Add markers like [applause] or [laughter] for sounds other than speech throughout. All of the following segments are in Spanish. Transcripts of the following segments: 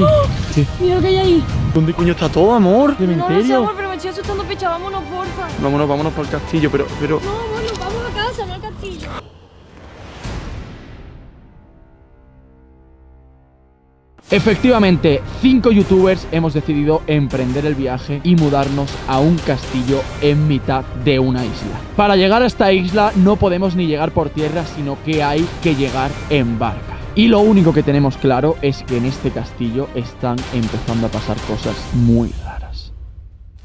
[gasps] cojones? ¿Qué? Mira lo que hay ahí. ¿Dónde coño está todo, amor? No lo sé, ¿Cementerio? amor, pero me estoy asustando, pecha. Vámonos, porfa. Vámonos, vámonos por el castillo, pero, pero... No, amor, nos vamos a casa, no al castillo. Efectivamente, cinco youtubers hemos decidido emprender el viaje y mudarnos a un castillo en mitad de una isla. Para llegar a esta isla no podemos ni llegar por tierra, sino que hay que llegar en barca. Y lo único que tenemos claro es que en este castillo están empezando a pasar cosas muy.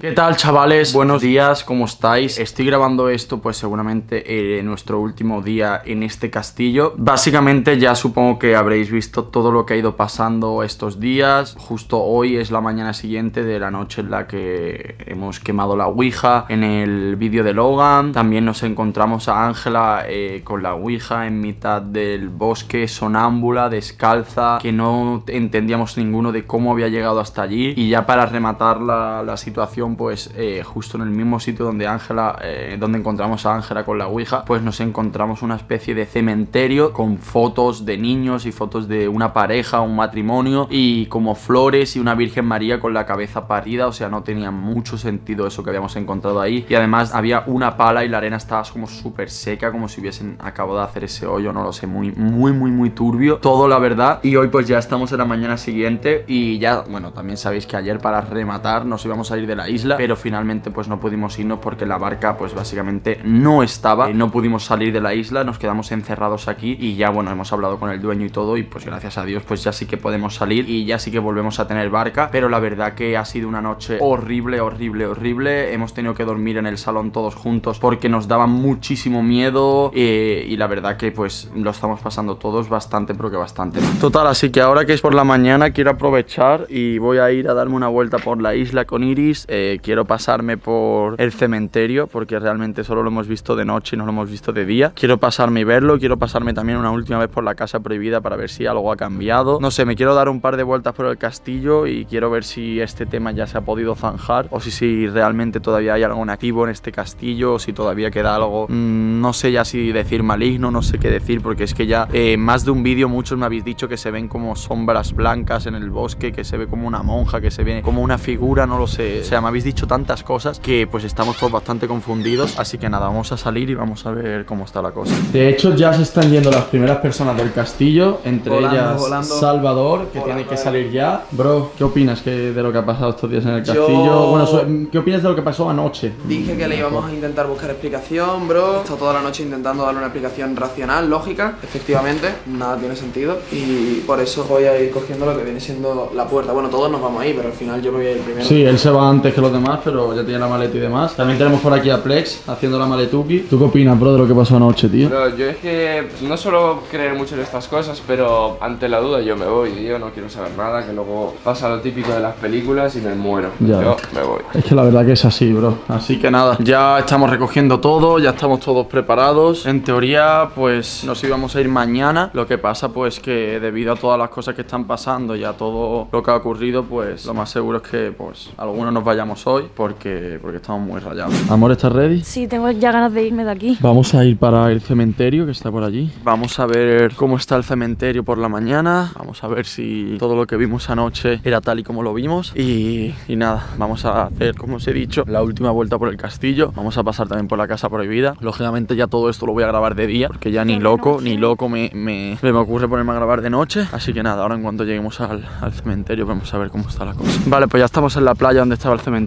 ¿Qué tal chavales? Buenos días, ¿cómo estáis? Estoy grabando esto pues seguramente en nuestro último día en este castillo Básicamente ya supongo que habréis visto todo lo que ha ido pasando estos días Justo hoy es la mañana siguiente de la noche en la que hemos quemado la Ouija En el vídeo de Logan También nos encontramos a Ángela eh, con la Ouija en mitad del bosque sonámbula, descalza Que no entendíamos ninguno de cómo había llegado hasta allí Y ya para rematar la, la situación pues eh, justo en el mismo sitio donde Ángela, eh, donde encontramos a Ángela con la Ouija, pues nos encontramos una especie de cementerio con fotos de niños y fotos de una pareja, un matrimonio y como flores y una Virgen María con la cabeza parida, o sea, no tenía mucho sentido eso que habíamos encontrado ahí. Y además había una pala y la arena estaba como súper seca, como si hubiesen acabado de hacer ese hoyo, no lo sé, muy, muy, muy, muy turbio, todo la verdad. Y hoy pues ya estamos en la mañana siguiente y ya, bueno, también sabéis que ayer para rematar nos íbamos a ir de la isla, pero finalmente pues no pudimos irnos porque la barca pues básicamente no estaba, eh, no pudimos salir de la isla, nos quedamos encerrados aquí y ya bueno, hemos hablado con el dueño y todo y pues gracias a Dios pues ya sí que podemos salir y ya sí que volvemos a tener barca, pero la verdad que ha sido una noche horrible, horrible, horrible, hemos tenido que dormir en el salón todos juntos porque nos daba muchísimo miedo eh, y la verdad que pues lo estamos pasando todos bastante, pero que bastante. Total, así que ahora que es por la mañana quiero aprovechar y voy a ir a darme una vuelta por la isla con Iris, eh, quiero pasarme por el cementerio porque realmente solo lo hemos visto de noche y no lo hemos visto de día. Quiero pasarme y verlo, quiero pasarme también una última vez por la casa prohibida para ver si algo ha cambiado. No sé, me quiero dar un par de vueltas por el castillo y quiero ver si este tema ya se ha podido zanjar o si, si realmente todavía hay algo en activo en este castillo o si todavía queda algo, mmm, no sé ya si decir maligno, no sé qué decir porque es que ya eh, más de un vídeo muchos me habéis dicho que se ven como sombras blancas en el bosque, que se ve como una monja, que se ve como una figura, no lo sé. O sea, me habéis dicho tantas cosas que pues estamos todos bastante confundidos. Así que nada, vamos a salir y vamos a ver cómo está la cosa. De hecho, ya se están yendo las primeras personas del castillo, entre Volando, ellas volando. Salvador, que Volando tiene que salir ya. Bro, ¿qué opinas que de lo que ha pasado estos días en el Yo- castillo? Bueno, so- ¿qué opinas de lo que pasó anoche? Dije que le íbamos a intentar buscar explicación, bro. He estado toda la noche intentando darle una explicación racional, lógica. Efectivamente, nada tiene sentido. Y por eso voy a ir cogiendo lo que viene siendo la puerta. Bueno, todos nos vamos ahí, pero al final yo me voy a ir primero. Sí, él se va antes que los demás, pero ya tiene la maleta y demás. También tenemos por aquí a Plex haciendo la maletuki. ¿Tú qué opinas, bro, de lo que pasó anoche, tío? Yo es que no suelo creer mucho en estas cosas, pero ante la duda yo me voy. Yo no quiero saber nada, que luego pasa lo típico de las películas y me muero. Ya. Yo me voy. Es que la verdad que es así, bro. Así que nada, ya estamos recogiendo todo, ya estamos todos preparados. En teoría, pues nos íbamos a ir mañana. Lo que pasa, pues que debido a todas las cosas que están pasando y a todo lo que ha ocurrido, pues lo más seguro es que, pues, algunos nos vayamos hoy porque, porque estamos muy rayados. Amor, ¿estás ready? Sí, tengo ya ganas de irme de aquí. Vamos a ir para el cementerio que está por allí. Vamos a ver cómo está el cementerio por la mañana. Vamos a ver si todo lo que vimos anoche era tal y como lo vimos. Y, y nada, vamos a hacer, como os he dicho, la última vuelta por el castillo. Vamos a pasar también por la casa prohibida. Lógicamente ya todo esto lo voy a grabar de día, porque ya ni loco, ni loco me, me, me ocurre ponerme a grabar de noche. Así que nada, ahora en cuanto lleguemos al, al cementerio vamos a ver cómo está la cosa. Vale, pues ya estamos en la playa donde estaba el cementerio.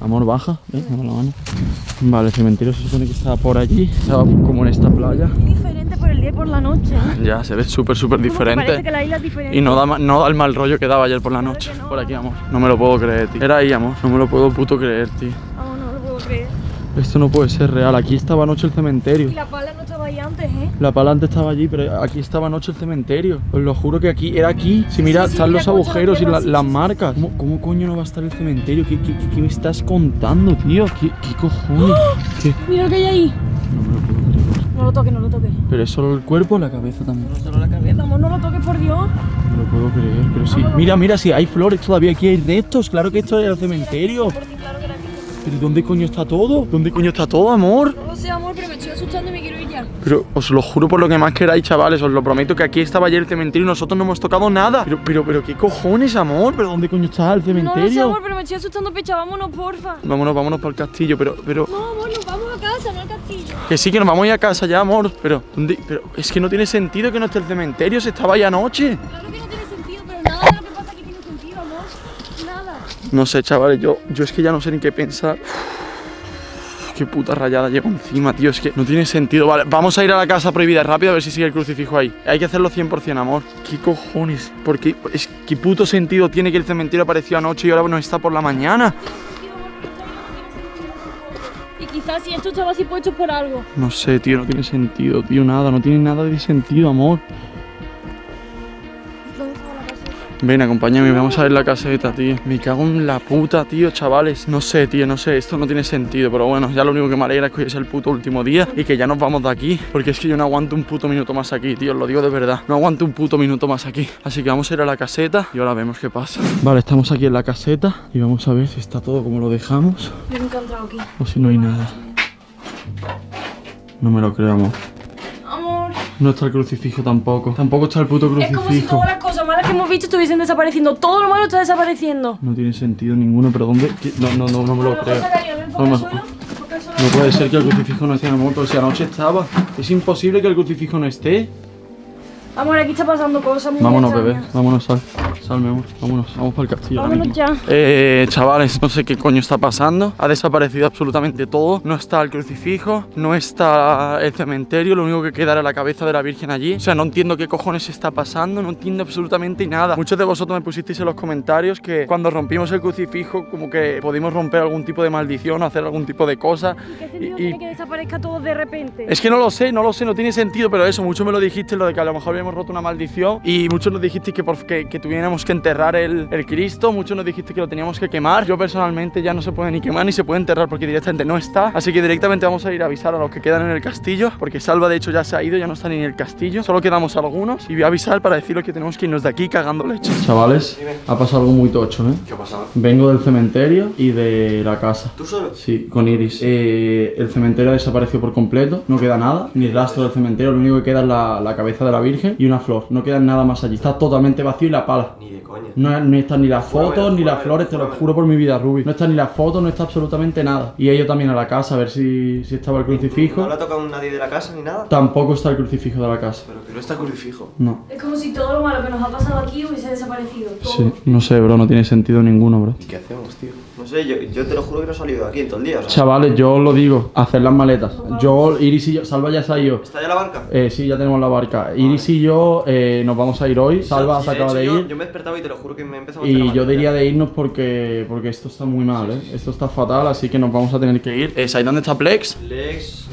Amor, baja. Dame la mano. Vale, el cementerio se supone que estaba por allí. Estaba como en esta playa. Muy diferente por el día y por la noche. ¿eh? Ya, se ve súper, súper que diferente. que la isla es diferente. Y no da, no da el mal rollo que daba ayer por la Claro noche. no. Por aquí, amor. No me lo puedo creer, tío. Era ahí, amor. No me lo puedo puto creer, tío. Vamos, no lo puedo creer. Esto no puede ser real. Aquí estaba anoche el cementerio. Y la pala no estaba ahí antes, ¿eh? La pala antes estaba allí, pero aquí estaba anoche el cementerio. Os lo juro que aquí era aquí. Si mira, sí, están mira los agujeros y la- sí, las sí, sí. marcas. ¿Cómo, cómo coño no va a estar el cementerio? ¿Qué, qué- qué- qué me estás contando, tío? ¿Qué, qué cojones? ¿Qué? Mira lo que hay ahí. No me lo puedo creer. No lo toques, no lo toques. Pero es solo el cuerpo o la cabeza también. Solo la cabeza, amor, no lo toques, por Dios. No me lo puedo creer, pero sí. Mira, mira, si hay flores todavía, aquí hay restos. Claro que esto es el cementerio. Por ti, claro que era aquí. ¿Pero dónde coño está todo? ¿Dónde coño está todo, amor? No lo sé, amor, pero me estoy asustando y me quiero ir ya. Pero os lo juro por lo que más queráis, chavales. Os lo prometo que aquí estaba ayer el cementerio y nosotros no hemos tocado nada. Pero, pero, pero, ¿qué cojones, amor? ¿Pero dónde coño está el No lo sé, cementerio? amor, pero me estoy asustando, pecha. Vámonos, porfa. Vámonos, vámonos por el castillo, pero, pero. No, amor, nos vamos a casa, no al castillo. Que sí, que nos vamos a ir a casa ya, amor. Pero, ¿dónde? Pero es que no tiene sentido que no esté el cementerio, se estaba ya anoche. Claro que no tiene sentido, pero nada de lo que pasa aquí tiene sentido, amor. Nada. No sé, chavales, yo, yo es que ya no sé ni qué pensar. Qué puta rayada llevo encima, tío. Es que no tiene sentido. Vale, vamos a ir a la casa prohibida rápido a ver si sigue el crucifijo ahí. Hay que hacerlo 100%, amor. ¿Qué cojones? Porque es qué puto sentido tiene que el cementerio apareció anoche y ahora no está por la mañana. Y quizás si esto estaba así puesto es por algo. No sé, tío, no tiene sentido, tío, nada, no tiene nada de sentido, amor. Ven, acompáñame, vamos a ver la caseta, tío. Me cago en la puta, tío, chavales. No sé, tío, no sé, esto no tiene sentido, pero bueno, ya lo único que me alegra es que hoy es el puto último día y que ya nos vamos de aquí, porque es que yo no aguanto un puto minuto más aquí, tío, os lo digo de verdad. No aguanto un puto minuto más aquí. Así que vamos a ir a la caseta y ahora vemos qué pasa. Vale, estamos aquí en la caseta y vamos a ver si está todo como lo dejamos Yo he entrado aquí. o si no hay nada. No me lo. Amor. No está el crucifijo tampoco. Tampoco está el puto Es como si crucifijo. todas las cosas malas que hemos visto estuviesen desapareciendo. Todo lo malo está desapareciendo. No tiene sentido ninguno, pero ¿dónde? ¿Qué? No, no, no, no me lo creo. No puede ser que el crucifijo no esté en el motor, si anoche estaba. Es imposible que el crucifijo no esté. Amor, aquí está pasando cosas muy Vámonos, extrañas. bebé, vámonos, sal. Sal, mi amor, vámonos, vamos para el castillo. ahora Vámonos mismo. ya. Eh, chavales, no sé qué coño está pasando. Ha desaparecido absolutamente todo. No está el crucifijo, no está el cementerio. Lo único que queda era la cabeza de la Virgen allí. O sea, no entiendo qué cojones está pasando. No entiendo absolutamente nada. Muchos de vosotros me pusisteis en los comentarios que cuando rompimos el crucifijo, como que pudimos romper algún tipo de maldición o hacer algún tipo de cosa. ¿Qué sentido Y- y- tiene que desaparezca todo de repente? es que no lo sé, no lo sé, no tiene sentido, pero eso, muchos me lo dijiste, lo de que a lo mejor habíamos roto una maldición y muchos nos dijisteis que, por, que, que tuviéramos que enterrar el, el Cristo, muchos nos dijiste que lo teníamos que quemar. Yo personalmente ya no se puede ni quemar ni se puede enterrar porque directamente no está, así que directamente vamos a ir a avisar a los que quedan en el castillo, porque Salva de hecho ya se ha ido, ya no está ni en el castillo, solo quedamos algunos y voy a avisar para decirles que tenemos que irnos de aquí cagando leche. Chavales, ha pasado algo muy tocho, ¿eh? ¿Qué ha pasado? Vengo del cementerio y de la casa. ¿Tú solo? Sí, con Iris. Eh, el cementerio ha desaparecido por completo, no queda nada, ni rastro del cementerio, lo único que queda es la, la cabeza de la Virgen y una flor, no queda nada más allí, está totalmente vacío y la pala. Ni de coña. No, no están ni las fotos ni las flores, te lo juro por mi vida, Ruby. No están ni las fotos, no está absolutamente nada. Y ido también a la casa a ver si, si estaba el crucifijo. ¿No le ha tocado nadie de la casa ni nada? Tampoco está el crucifijo de la casa. Pero que no está crucifijo. No. Es como si todo lo malo que nos ha pasado aquí hubiese desaparecido. Todo. Sí, no sé, bro, no tiene sentido ninguno, bro. ¿Y qué hacemos, tío? No sé, yo, yo te lo juro que no he salido de aquí en todo el día. O sea, Chavales, yo os lo digo, hacer las maletas. Yo, Iris y yo, Salva ya se ha ido. ¿Está ya la barca? Eh, sí, ya tenemos la barca. Iris y yo eh, nos vamos a ir hoy. Salva Sí, se acaba hecho, de yo- ir. Yo me he despertado y te lo juro que me he empezado a Y yo diría de irnos porque, porque esto está muy mal, ¿eh? Esto está fatal, así que nos vamos a tener que ir. Eh, ¿Sabéis dónde está Plex? Lex,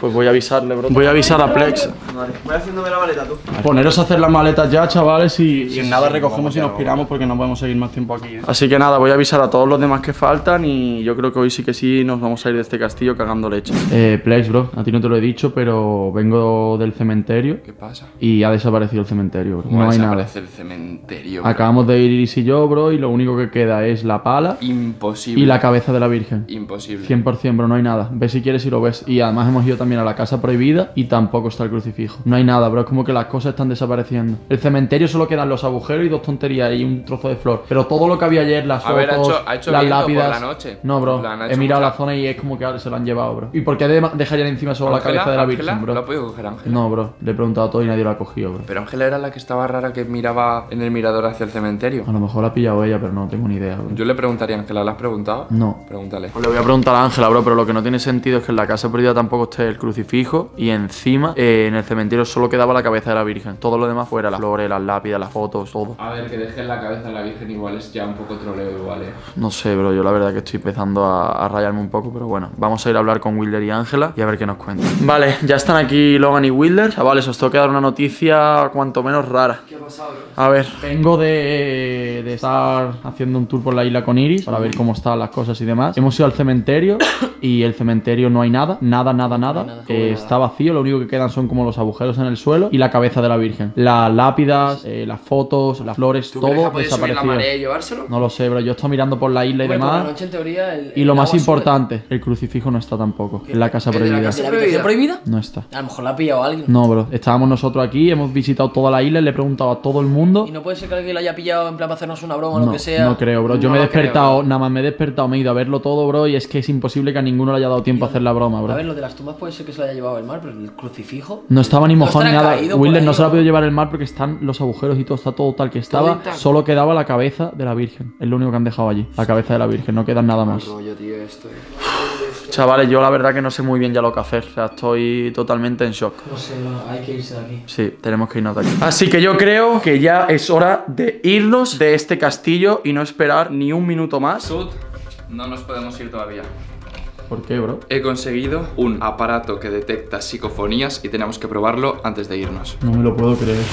Pues voy a avisarle, bro. Voy a avisar a Plex. Vale, voy haciéndome la maleta tú. Poneros a hacer las maletas ya, chavales, y, y en nada recogemos y nos piramos porque no podemos seguir más tiempo aquí. ¿eh? Así que nada, voy a avisar a todos los demás que faltan y yo creo que hoy sí que sí nos vamos a ir de este castillo cagando leche. Eh, Plex, bro, a ti no te lo he dicho, pero vengo del cementerio ¿Qué pasa? y ha desaparecido el cementerio, bro. ¿Cómo No hay nada. desaparece el cementerio? bro? Acabamos de ir Iris y yo, bro, y lo único que queda es la pala Imposible. y la cabeza de la Virgen. Imposible. 100%, bro, no hay nada. Ve si quieres y lo ves. Y además hemos ido también a la casa prohibida y tampoco está el crucifijo. No hay nada, bro. Es como que las cosas están desapareciendo. El cementerio solo quedan los agujeros y dos tonterías y un trozo de flor. Pero todo lo que había ayer, las A ver, ha fotos, hecho- ha hecho las viento por lápidas. la noche. No, bro. He mirado mucha- la zona y es como que ahora se lo han llevado, bro. ¿Y por qué de- dejarían encima solo la cabeza de la Virgen, bro? ¿Lo ha podido coger Ángela? No, bro. Le he preguntado todo y nadie lo ha cogido, bro. Pero Ángela era la que estaba rara que miraba en el mirador hacia el cementerio. A lo mejor la ha pillado ella, pero no tengo ni idea, bro. Yo le preguntaría a Ángela, ¿la has preguntado? No. Pregúntale. Pues le voy a preguntar a Ángela, bro, pero lo que no tiene sentido es que en la casa perdida tampoco esté el crucifijo y encima eh, en el cementerio solo quedaba la cabeza de la Virgen. Todo lo demás fuera, las flores, las lápidas, las fotos, todo. A ver, que dejes la cabeza de la Virgen igual es ya un poco troleo igual, eh. No sé, bro, yo la verdad que estoy empezando a, a rayarme un poco, pero bueno, vamos a ir a hablar con Wilder y Ángela y a ver qué nos cuentan. Vale, ya están aquí Logan y Wilder. Chavales, os tengo que dar una noticia cuanto menos rara. A ver, vengo de, de estar haciendo un tour por la isla con Iris para ver cómo están las cosas y demás. Hemos ido al cementerio y el cementerio no hay nada, nada, nada, nada. Eh, está vacío, lo único que quedan son como los agujeros en el suelo y la cabeza de la Virgen. Las lápidas, eh, las fotos, las flores, ¿Tú crees que todo ha podido subir la desaparecido. marea y llevárselo? No lo sé, bro. Yo estoy mirando por la isla y la demás. noche, en teoría, el- Y el lo más sube. importante, el crucifijo no está tampoco. En la casa ¿El de la prohibida. casa ¿De la habitación prohibida? No está. A lo mejor la ha pillado alguien. No, bro. Estábamos nosotros aquí, hemos visitado toda la isla, le he preguntado a todo el mundo. Y no puede ser que alguien la haya pillado en plan para hacernos una broma o lo que sea. no creo, bro. Yo No me he creo, despertado, nada más me he despertado, me he ido a verlo todo, bro, y es que es imposible que a ninguno le haya dado tiempo a hacer la broma, A ver, bro. lo de las tumbas puede ser que se lo haya llevado el mar, pero el crucifijo. No estaba ni mojado ni nada. ahí, no se lo ha podido llevar el mar porque están los agujeros y todo, está todo tal que estaba. Solo quedaba la cabeza de la Virgen. Es lo único que han dejado allí. La cabeza de la Virgen, no queda nada más. rollo, tío, esto. Chavales, yo la verdad que no sé muy bien ya lo que hacer. O sea, estoy totalmente en shock. No sé, no, hay que irse de aquí. Sí, tenemos que irnos de aquí. Así que yo creo que ya es hora de irnos de este castillo y no esperar ni un minuto más. Sud, no nos podemos ir todavía. ¿Por qué, bro? He conseguido un aparato que detecta psicofonías y tenemos que probarlo antes de irnos. No me lo puedo creer.